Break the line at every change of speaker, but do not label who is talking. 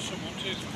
সমস্যা মানুষের